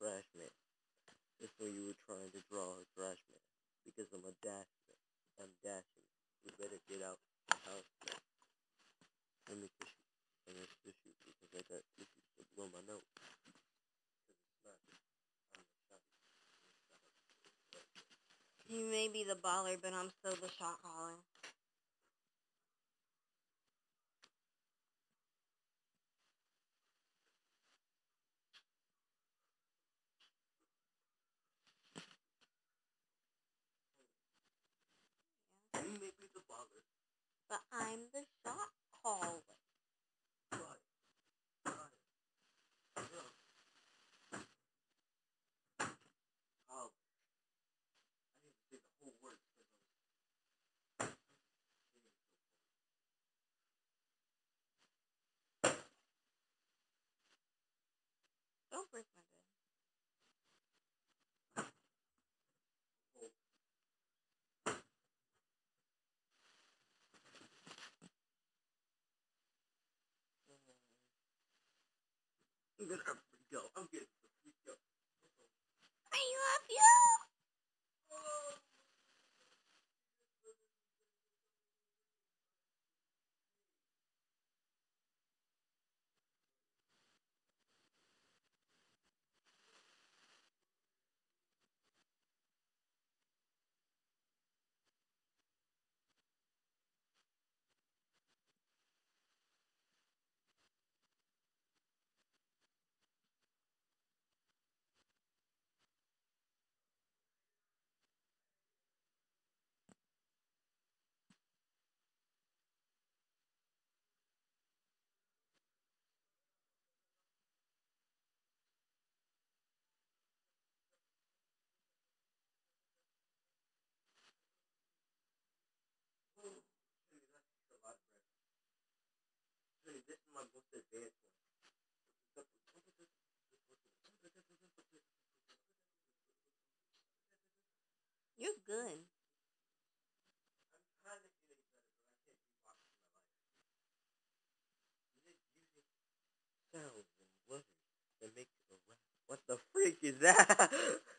trash man. When you were trying to draw a trash man. Because I'm a dash man. I'm dashing. You better get out the house now. Let me tissue. And it's tissue because I got tissues to blow my nose. You may be the baller, but I'm still the shot caller. You may be the baller. But I'm the shot caller. Right. Right. Yeah. Oh. I need to say the whole word because I was singing so Don't break my bed. gonna freak. I'm getting so freaked out. I love you. Hey, that's a lot of breath. Hey, this is my most advanced one. You're good. I'm kind of getting better, but I can't keep watching my life. Using sounds and words that make a rap. What the freak is that?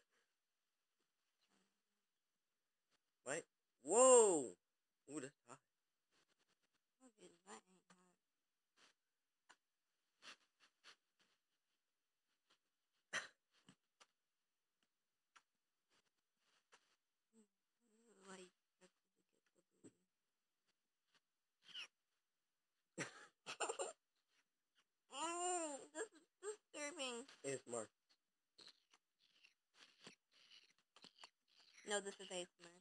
No, this is ASMR.